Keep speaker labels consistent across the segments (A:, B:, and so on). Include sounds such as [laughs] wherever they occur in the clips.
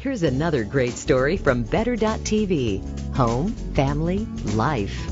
A: Here's another great story from Better.tv. Home, family, life.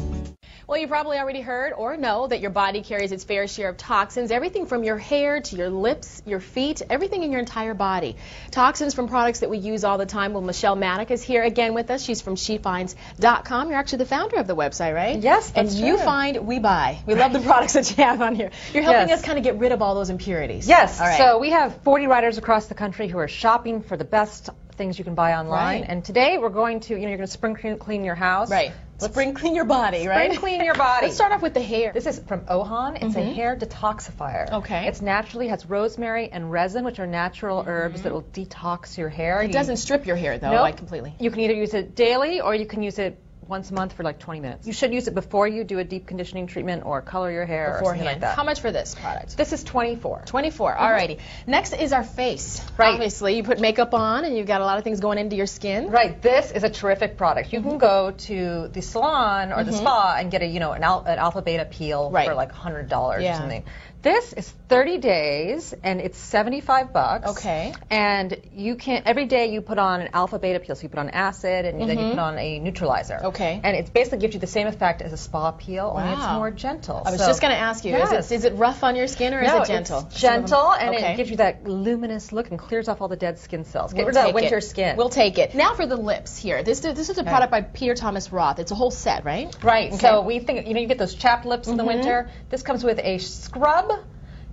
B: Well, you probably already heard or know that your body carries its fair share of toxins, everything from your hair to your lips, your feet, everything in your entire body. Toxins from products that we use all the time. Well, Michelle Madhok is here again with us. She's from SheFinds.com. You're actually the founder of the website, right?
C: Yes,
B: And
C: that's
B: you find, we buy. We love the [laughs] products that you have on here. You're helping
C: Yes.
B: us kind of get rid of all those impurities.
C: Yes.
B: All right.
C: So we have 40 writers across the country who are shopping for the best things you can buy online.
B: Right.
C: And today we're going to, you know, you're going to spring clean, clean your house.
B: right. Spring clean your body, right?
C: Spring clean your body.
B: Let's start off with the hair.
C: This is from Ohan. It's a hair detoxifier.
B: Mm-hmm. Okay.
C: It's naturally has rosemary and resin, which are natural herbs that will detox your hair.
B: Mm-hmm. It doesn't strip your hair though,
C: Nope.
B: like completely.
C: You can either use it daily or you can use it once a month for like 20 minutes. You should use it before you do a deep conditioning treatment or color your hair or something
B: Beforehand.
C: like that.
B: How much for this product?
C: This is 24.
B: 24. Mm-hmm. Alrighty. Next is our face.
C: Right.
B: Obviously, you put makeup on and you've got a lot of things going into your skin.
C: Right. This is a terrific product. You can mm-hmm. go to the salon or the mm-hmm. spa and get a you know an, al- an alpha beta peel
B: Right.
C: for like hundred dollars
B: Yeah.
C: or something. This is 30 days and it's 75 bucks.
B: Okay.
C: And you can every day you put on an alpha beta peel. So you put on acid and then you put on a neutralizer.
B: Okay.
C: And it basically gives you the same effect as a spa peel, only it's more gentle.
B: I was
C: So-
B: just going to ask you, is, it, is it rough on your skin or
C: no,
B: is it gentle?
C: It's gentle and
B: Okay.
C: it gives you that luminous look and clears off all the dead skin cells. Get
B: We'll
C: rid of that winter
B: it.
C: skin.
B: We'll take it. Now for the lips here. This this is a product by Peter Thomas Roth. It's a whole set, right?
C: Right.
B: Okay.
C: So we think you know you get those chapped lips in the
B: Mhm.
C: winter. This comes with a scrub,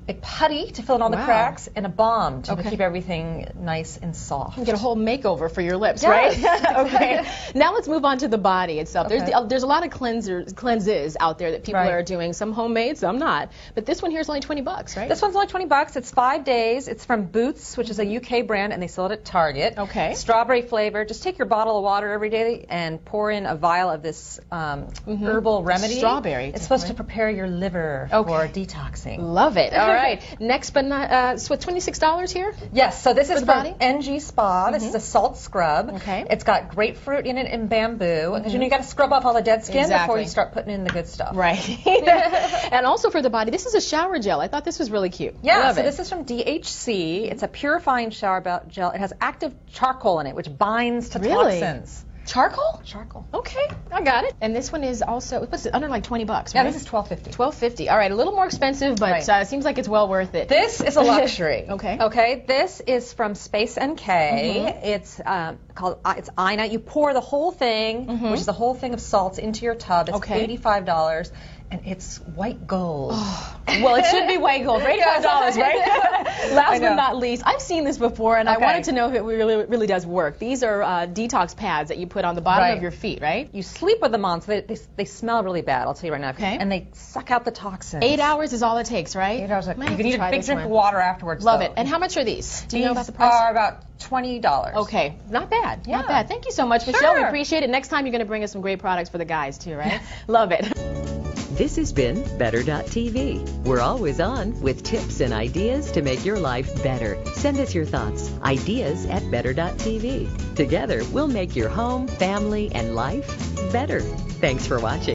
C: a putty to fill in all the
B: Wow.
C: cracks, and a balm to
B: Okay.
C: keep everything nice and soft.
B: You get a whole makeover for your lips,
C: Yes.
B: right? [laughs] [laughs] okay. Now let's move on to the body itself. There's
C: Okay.
B: the, there's a lot of cleansers cleanses out there that people
C: Right.
B: are doing. Some homemade, some not. But this one here is only 20 bucks, right?
C: This one's only 20 bucks. It's five days. It's from Boots, which is a UK brand, and they sell it at Target.
B: Okay.
C: Strawberry flavor. Just take your bottle of water every day and pour in a vial of this um, herbal remedy.
B: Strawberry,
C: It's supposed to prepare your liver
B: Okay.
C: for detoxing.
B: Love it. All right. Next, but not uh, so $26 here.
C: Yes, so this is
B: the
C: from
B: body? Mm-hmm.
C: NG Spa. This is a salt scrub.
B: Okay.
C: It's got grapefruit in it and bamboo. Because you know you got to scrub off all the dead skin before you start putting in the good stuff.
B: Right. [laughs] and also for the body, this is a shower gel. I thought this was really cute.
C: Yeah,
B: Love
C: so
B: it.
C: this is from DHC. It's a purifying shower gel. It has active charcoal in it, which binds to
B: Really?
C: toxins.
B: Charcoal.
C: Charcoal.
B: Okay, I got it. And this one is also what's it under like 20 bucks,
C: Yeah,
B: right?
C: this is 12.50.
B: 12.50. All right, a little more expensive, but
C: Right.
B: uh, it seems like it's well worth it.
C: This is a [laughs] luxury.
B: Okay.
C: Okay. This is from Space NK.
B: Mm-hmm.
C: It's um, called uh, it's Ina. You pour the whole thing, which is the whole thing of salts, into your tub. It's
B: Mm-hmm. Okay.
C: eighty-five dollars, and it's white gold. [sighs]
B: well, it should be white gold, for [laughs] $85, right? Last but not least, I've seen this before, and I wanted to know if it really, really does work. These are uh, detox pads that you put on the bottom
C: Right.
B: of your feet, right?
C: You sleep with them on, so they, they, they smell really bad. I'll tell you right now.
B: Okay.
C: And they suck out the toxins.
B: Eight hours is all it takes, right?
C: Eight hours. You can eat a big drink of water afterwards.
B: Love
C: though.
B: it. And how much are these? Do you
C: These
B: know about the price?
C: are about twenty dollars.
B: Okay, not bad, not bad. Thank you so much, Michelle. We appreciate it. Next time you're going to bring us some great products for the guys too, right? [laughs] Love it.
A: This has been Better.tv. We're always on with tips and ideas to make your life better. Send us your thoughts, ideas at Better.tv. Together, we'll make your home, family, and life better. Thanks for watching.